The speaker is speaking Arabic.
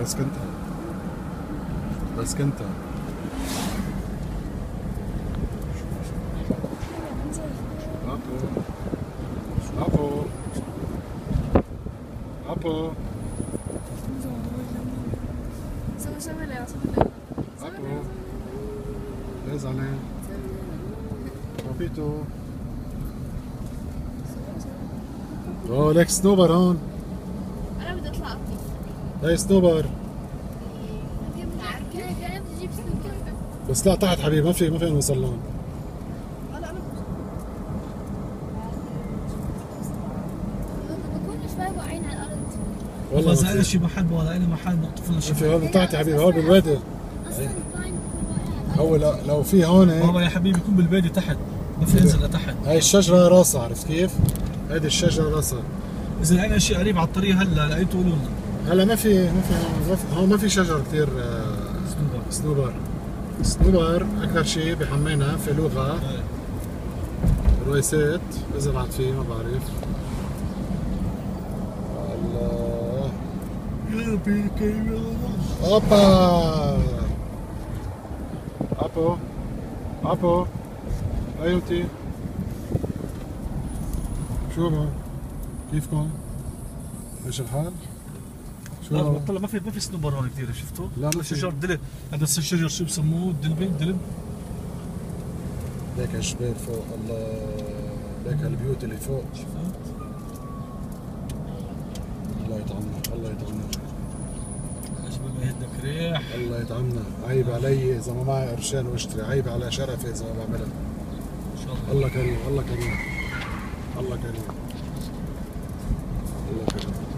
Vai-se cantar. Vai-se cantar. Apo. Apo. Apo. Apo. Désolé. Capito. Rolex Novaron. هاي سنوبر بس لا تحت حبيبي ما في ما فينا نوصل لهم والله ما لها في. شي محل ولا لها محل نقطف لنا شي. في هون تحت يا حبيبي هون بالوادي. هو لو في هون. بابا يا حبيبي يكون بالبادي تحت. ما في ينزل لتحت. هاي الشجرة راسها عرفت كيف؟ هذه الشجرة راسها. إذا لقينا شيء قريب على الطريق هلا لقيته قولوا لنا. هلا ما في ما في هون ما في شجر كثير سنوبر. سنوبر. سنوبر أكثر شيء بحمينا في لغة إيه. رويسات إذا بعد في ما بعرف. الله. أوبا. أبو. أبو. أيوتي. شو؟ كيفكم؟ إيش الحال؟ لا هو؟ بطلع ما في ما في سنوبر هون كثير شفتوا؟ لا، ما في. شجر دلب. هذا الشجر شو بسموه؟ دلبي؟ دلب؟ ليك الجبال فوق الله. ليك البيوت اللي فوق. شفت؟ الله يطعمنا الله يطعمنا. ما يهدك ريح. الله يطعمنا. عيب علي إذا ما معي قرشين واشتري. عيب على شرفي إذا ما بعملها. ان شاء الله الله. كريم الله كريم. الله كريم. الله كريم.